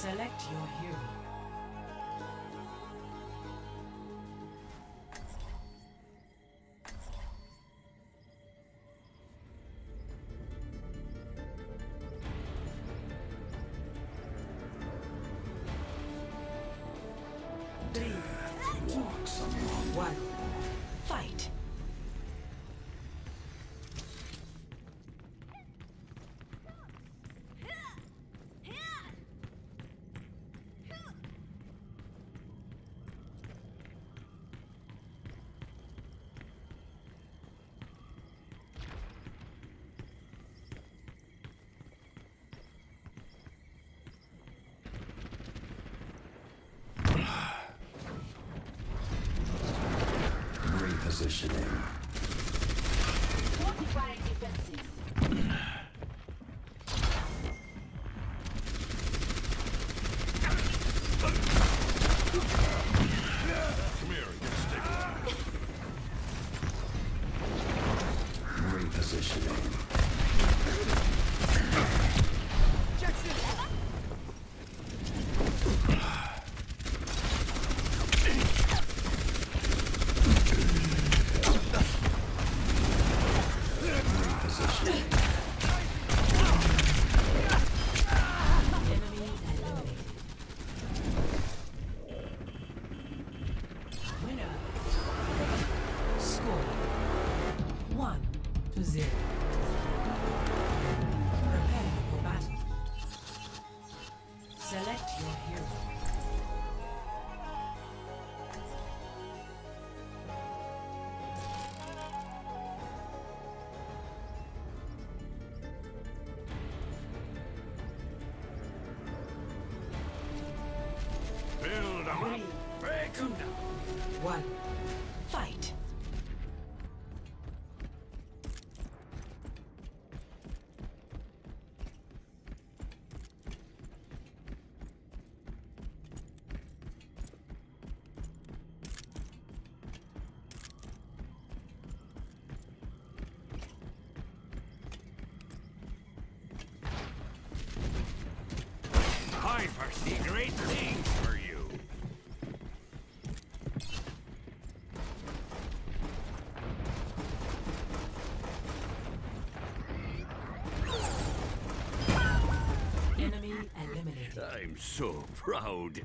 Select your hero. Three, two, one. One. Fight. I foresee great things I'm so proud.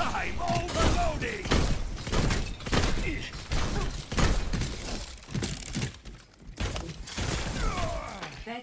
I'm over!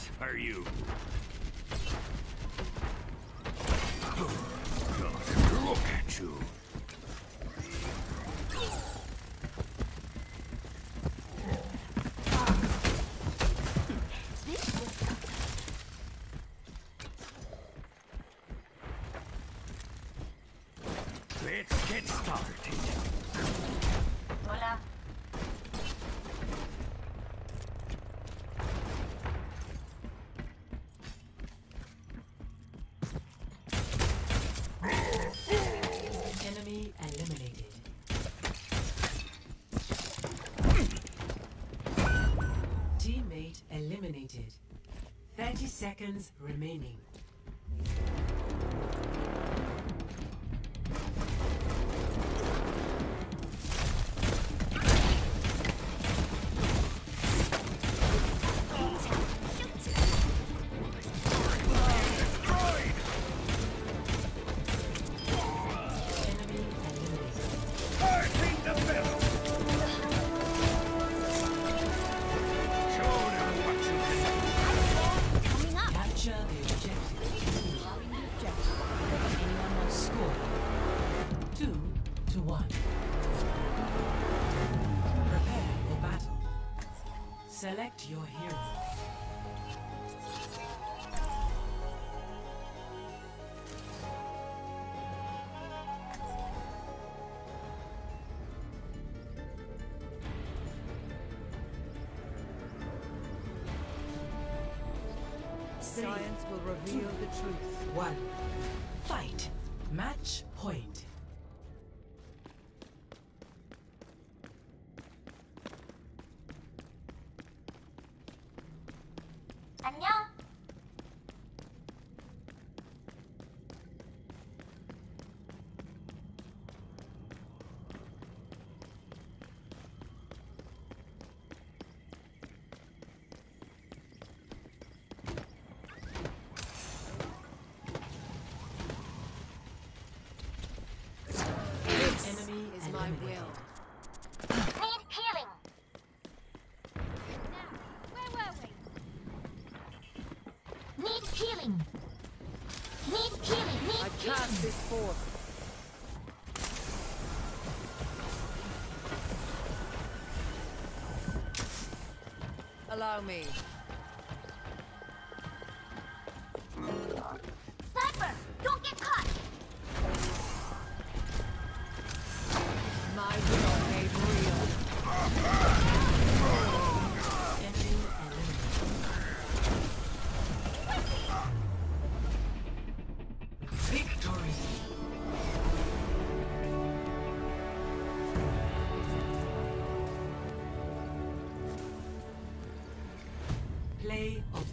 this for you. Look at you. Let's get started. Hola. Seconds remaining. Select your hero. Science will reveal the truth. One. Fight. Match point. 안녕. Need. Need I healing. cast this forth. Allow me.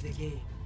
The game.